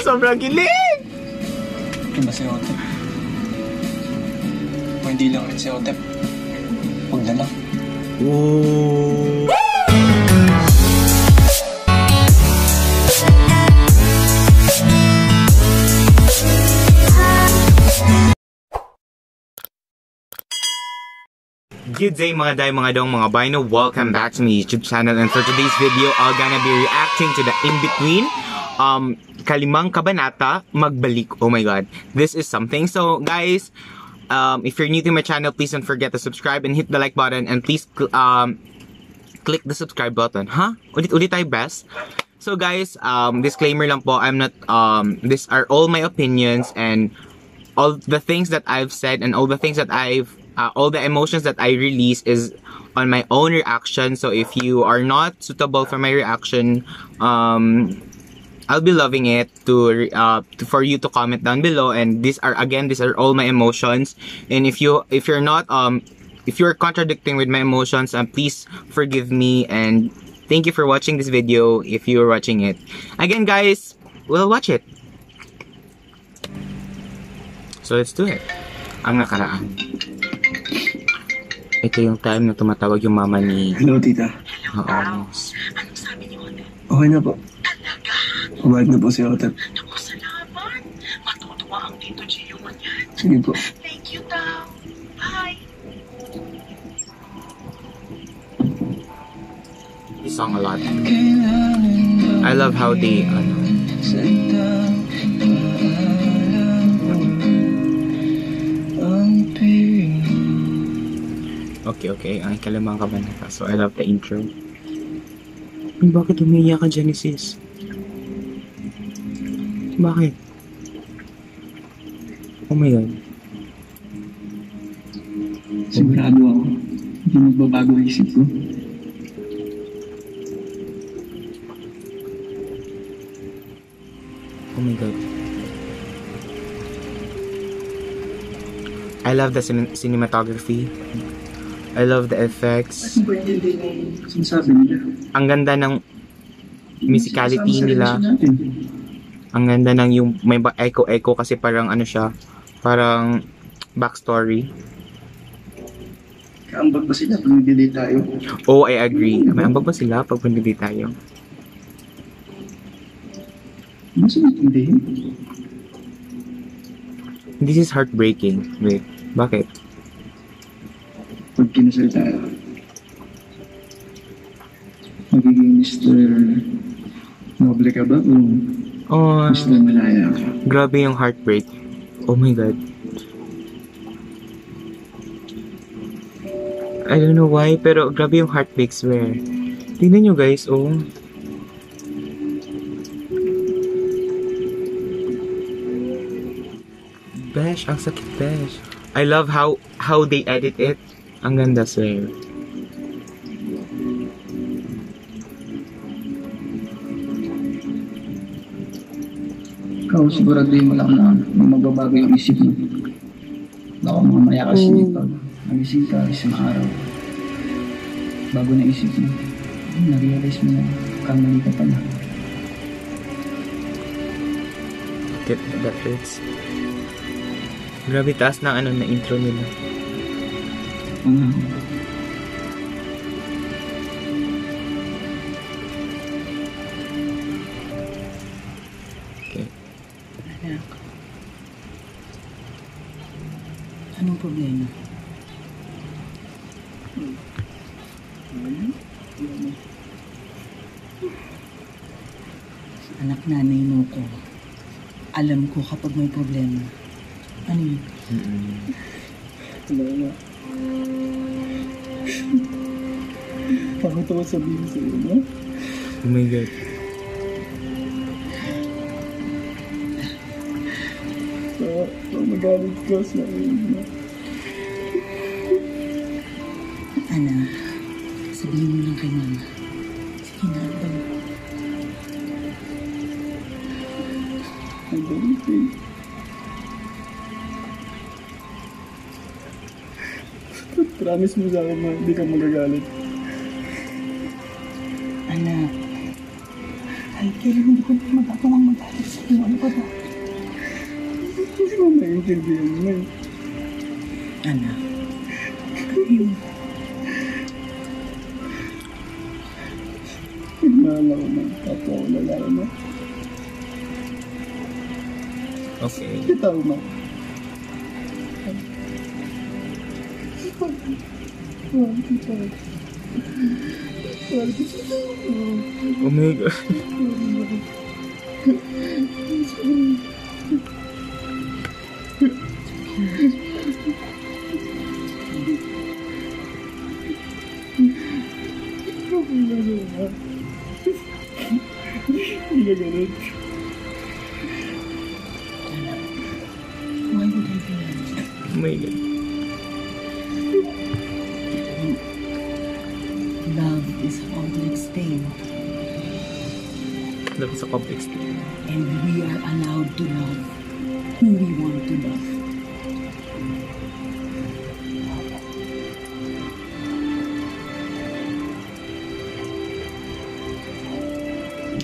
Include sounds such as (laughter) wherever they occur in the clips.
Sobrang kilig! Ito ba si Otep? O hindi lang rin si Otep. Huwag na lang. Good day mga day, mga dong, mga bino. Welcome back to my YouTube channel. And for today's video, I'm gonna be reacting to the in-between um, kalimang kabanata, magbalik. Oh my god. This is something. So, guys, um, if you're new to my channel, please don't forget to subscribe and hit the like button. And please, um, click the subscribe button. Huh? Ulit-ulit tayo, best? So guys, um, disclaimer lang po, I'm not, um, these are all my opinions and all the things that I've said and all the things that I've, uh, all the emotions that I release is on my own reaction. So if you are not suitable for my reaction, um, I'll be loving it to, uh, to, for you to comment down below. And these are, again, these are all my emotions. And if you, if you're not, um, if you're contradicting with my emotions, um, please forgive me and thank you for watching this video if you're watching it. Again, guys, we'll watch it. So let's do it. Ang nakaraan. Ito yung time na tumatawag yung mama ni... Hello, tita. Oo. Anong sabi ni Otep? Okay na po. Umayag na po si Otep. Naku, salamat. Matutuwa ang Tito Gio mo niyan. Sige po. Thank you daw. Bye. He sung a lot. I love how they... Ano, okay, okay. Ang kalamang kabanata. So, I love the intro. Bakit umiiyak ka, Genesis? Bakit? Oh my God. Sigurado ako. Hindi magbabago ang isip ko. Oh my god. I love the cin- cinematography. I love the effects. Ano ba yung sinasabi nila? Ang ganda ng musicality nila. natin. Ang ganda ng yung may echo-echo kasi parang ano siya, parang backstory. Kaambag ba sila pag nag-date tayo? Oh, I agree. May ambag ba sila pag hindi tayo? Mas natindihin. This is heartbreaking. Wait, bakit? Pag kinasal tayo. Magiging Mr. Noble ka ba o Oh, Mr. Malaya grabe yung heartbreak. Oh my god. I don't know why, pero grabe yung heartbreak, swear. Tingnan nyo guys, oh. Besh, ang sakit, Besh. I love how how they edit it. Ang ganda, swear. Ikaw, siguraduhin mo lang na magbabago yung isip mo. Baka mamaya kasi Mm. pag nagising ka isang araw, bago na isip mo, na-realize mo na kamali ka pala. That, that hurts. Grabe, taas na ano na intro nila. Mm. Anak. Anong problema? Anak nanay mo ko. Alam ko kapag may problema. Ano yun? Mm-mm. Wala na. Paano ito sabihin sa iyo, no? Oh my god. Pag magalit ka sa iyo, Anak, sabihin mo lang kay mama. Sige na, bang. ang galit eh. Promise mo sa akin na hindi ka magagalit. Anak, Kahit kailan hindi ko na magagawang magalit sa iyo. Ano ba ba? Hindi mo eh. Anak. Nagmahal ako ng kapwa ko lalaki mo. Okay. Bitaw mo. Mahal kita. Mahal kita. Oh my God. Hindi ka. Why would I do that? Oh my God. Love is a complex thing. Love is a complex thing. And we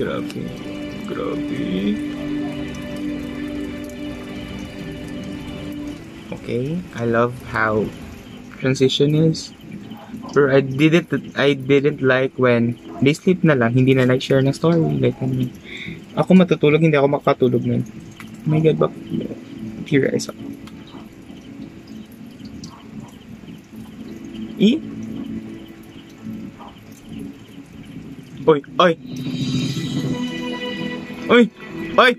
Grabe. Grabe. Okay, I love how transition is. Pero I didn't I didn't like when they sleep na lang, hindi na nag-share ng story. Like, ano, ako matutulog, hindi ako makatulog nun. Oh my God, bak tear eyes ako. E? Oy, oy! Uy! Eh.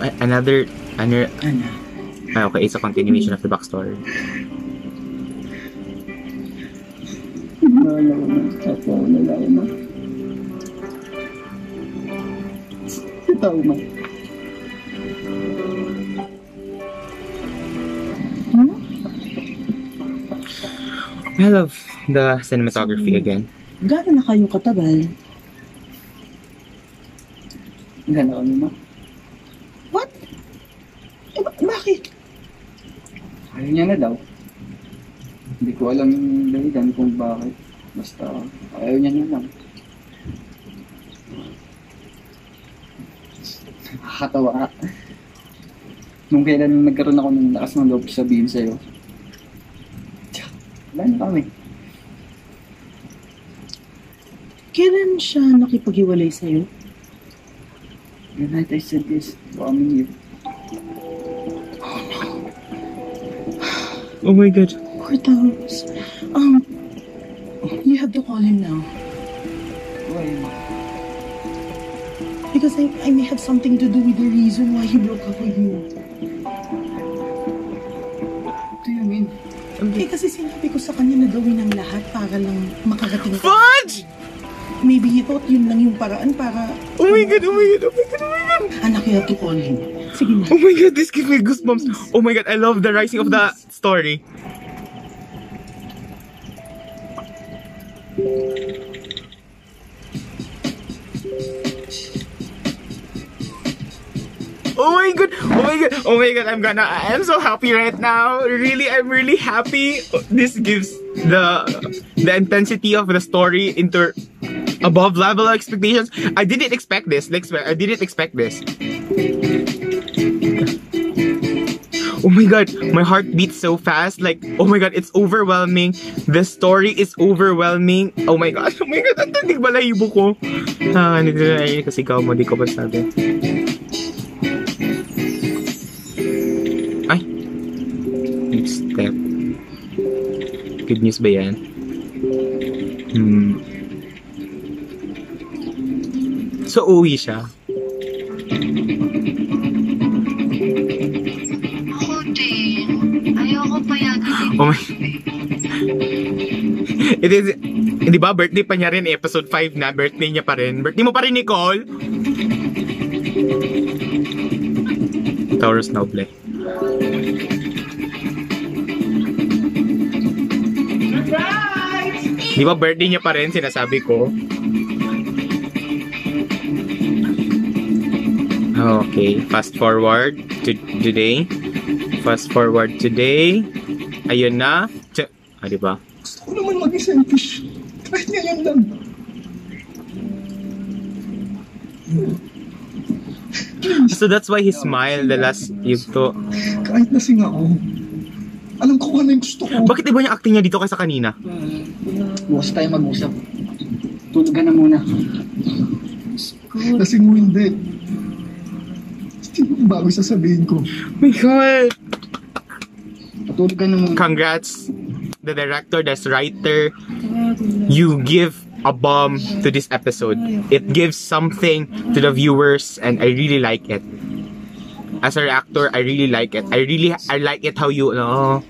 A- Another, another, Anak. ah, okay, it's a continuation of the backstory. Bitaw mo. I love the cinematography again. Gano'n na kayo katagal? Gano'n mo. What? Eh, ba- bakit? Ayaw niya na daw. Hindi ko alam yung dahilan kung bakit. Basta ayaw niya na lang. Nakakatawa ka. Nung kailan nagkaroon ako ng lakas ng loob sabihin sa'yo. Tsa, wala na kami. Kailan siya nakipag-iwalay sa'yo? The night I said this, coming here. Oh my god. Poor Taurus. Um, you have to call him now. Why? Because I, I may have something to do with the reason why he broke up with you. What do you mean? Eh, kasi sinabi ko sa kanya na gawin ang lahat para lang makarating ka. Fudge! Maybe he thought yun lang yung paraan para... Oh my god, oh my god, oh my god, oh my god. Anak, you have to call him. Sige na. Oh my god, this gives me goosebumps. Oh my god, I love the rising of the story. Oh my god, oh my god, oh my god, I'm gonna, I'm so happy right now. Really, I'm really happy. This gives the, the intensity of the story into (laughs) above level expectations. I didn't expect this. I didn't expect this. Oh my god, my heart beats so fast. Like, oh my god, it's overwhelming. The story is overwhelming. Oh my god, (laughs) oh my god, ang tindig balahibo ko. Ah, hindi na kasi ikaw mo, di ko masabi. Ay! Each step. Good news ba yan? Hmm. So, uwi siya. Ako din. Ayoko payagan din. Oh my... It is... Di ba, birthday pa niya rin, episode 5 na, birthday niya pa rin. Birthday mo pa rin, Nicole! Taurus Noble. Di ba, birthday niya pa rin, sinasabi ko. Okay, fast forward to today. Fast forward today. Ayun na. Ch- ah, di ba? Gusto ko naman maging selfish. Kahit ngayon lang. So that's why he smiled the last yugto. Kahit lasing ako, alam ko kung ano yung gusto ko. Bakit iba yung acting niya dito kaysa kanina? Bukas tayo mag-usap. Tulog ka na muna. Lasing mo hindi. Bago sasabihin ko. My God! Tulog ka na muna. Congrats, the director, the writer. You give a bomb to this episode. It gives something to the viewers, and I really like it. As a reactor, I really like it. I really, I like it how you, no.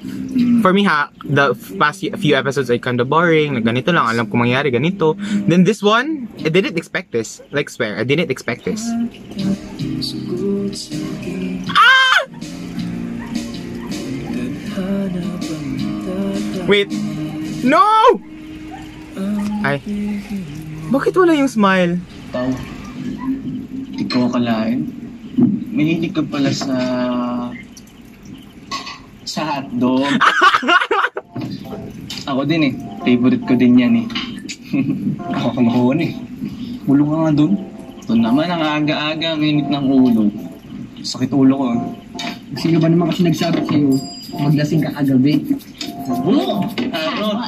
For me ha, the past few episodes ay kinda boring. Like, ganito lang, alam ko mangyari, ganito. Then this one, I didn't expect this. Like, swear, I didn't expect this. Ah! Wait. No! Ay. Bakit wala yung smile? Pao, ikaw akalain. Mahilig ka pala sa... sa hotdog. (laughs) Ako din eh. Favorite ko din yan eh. (laughs) Ako kamahon eh. Ulo ka nga dun. Ito naman ang aga-aga ang init ng ulo. Sakit ulo ko. eh. Sino ba naman kasi nagsabi sa'yo, maglasing ka kagabi? Oh! Arot!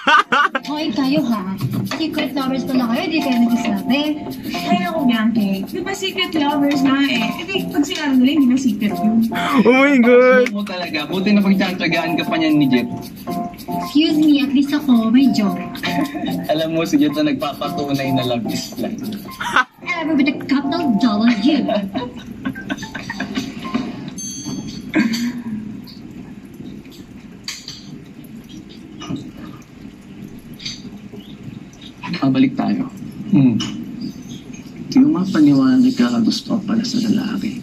(laughs) Hoy, kayo ha. Secret lovers pa na kayo, di kayo nagsasabi. Ay, naku, Bianchi. Di ba secret lovers na eh? E di, pag sinabi nila, hindi na secret yun. Oh my God! Mo talaga. Buti na pagtsatsagaan ka pa niyan ni Jet. Excuse me, at least ako, may joke. (laughs) Alam mo si Jet na nagpapatunay na love is blind. (laughs) Ever with a couple dollar you. Babalik tayo. Hmm. Yung mga paniwanag ka gusto pala sa lalaki.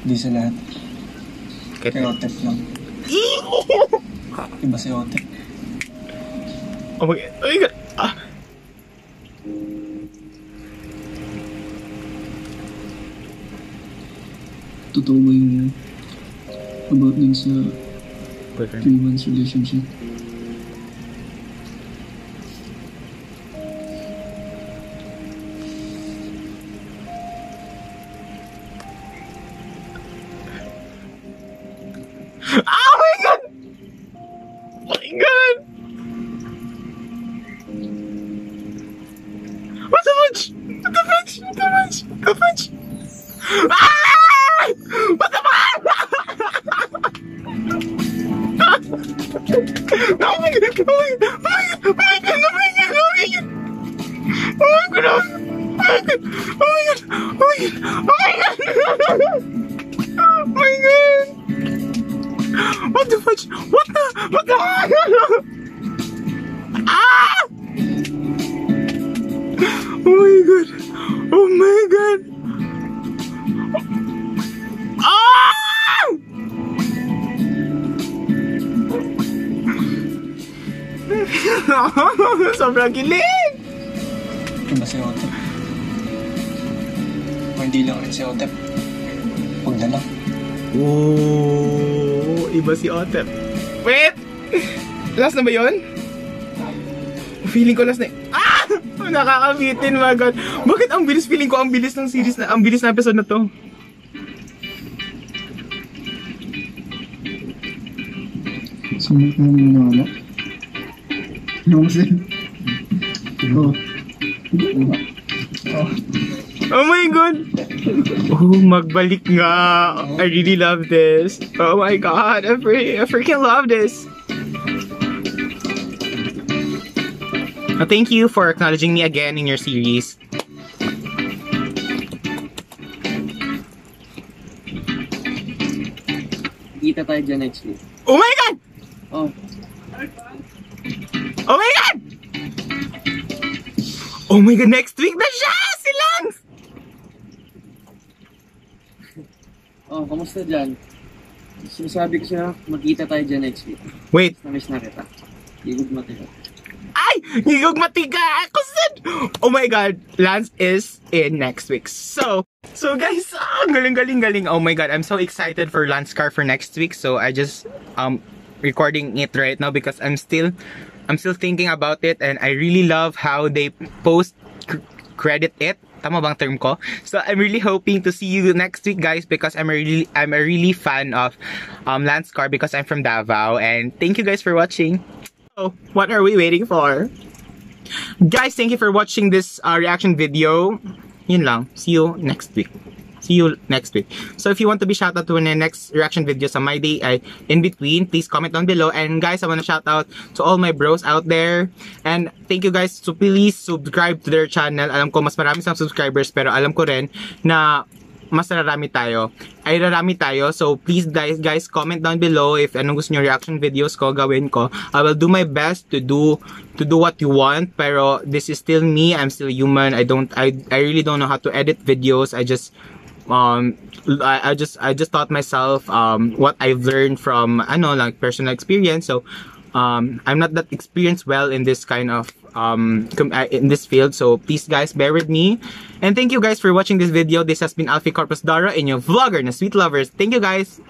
Hindi sa lahat. Kay Otep lang. (laughs) Iba si Otep. Oh my God! Oh my God! Ah. Totoo ba yung? About dun sa Boyfriend. 3 months relationship? (laughs) Oh my God! Oh my God! What the fudge? What the fudge? What the fudge? What the fudge? Ah! What the fuck? God! Oh my God! Oh my God! Oh my God! Oh my God! Oh my God! Oh my God! Oh my God! Oh my God! Oh my God! Oh my God! What the fudge? What the? What the? Sobrang kilig! Iba si Otep. O hindi lang rin si Otep. Huwag na lang. Oh, iba si Otep. Wait! Last na ba yun? Feeling ko last na Ah! (laughs) Nakakabitin, my God. Bakit ang bilis? Feeling ko ang bilis ng series na, ang bilis na episode na to. Sumit mo yung ano? Yung kasi... Oh. Oh my God! Oh, magbalik nga. I really love this. Oh my God, I, free, I freaking love this. Uh, thank you for acknowledging me again in your series. Kita tayo dyan next week. Oh my God! Oh, Oh my God! Oh my God, next week na siya! Si Lance! oh, kamusta dyan? Sinasabi ko siya, magkita tayo dyan next week. Wait, Namiss na kita. Mo tayo. ay! Higog matiga ako sad! Oh my God, Lance is in next week. So, so guys, (laughs) ang galing galing galing. Oh my God, I'm so excited for Lance Car for next week. So I just um recording it right now because I'm still I'm still thinking about it and I really love how they post credit it. Tama bang term ko? So I'm really hoping to see you next week guys because I'm really I'm a really fan of um because I'm from Davao and thank you guys for watching. So what are we waiting for? Guys, thank you for watching this uh, reaction video. Yun lang. See you next week. See you next week. So if you want to be shout out to in the next reaction video sa my day ay in between, please comment down below. And guys, I want to shout out to all my bros out there. And thank you guys. So please subscribe to their channel. Alam ko mas marami sa subscribers pero alam ko rin na mas nararami tayo. Ay rarami tayo. So please guys, guys comment down below if anong gusto nyo reaction videos ko gawin ko. I will do my best to do to do what you want pero this is still me. I'm still human. I don't I I really don't know how to edit videos. I just um I, I just I just taught myself um what I've learned from I know like personal experience. So um I'm not that experienced well in this kind of um uh, in this field. So please guys bear with me. And thank you guys for watching this video. This has been Alfie Corpus Dara in your vlogger na sweet lovers. Thank you guys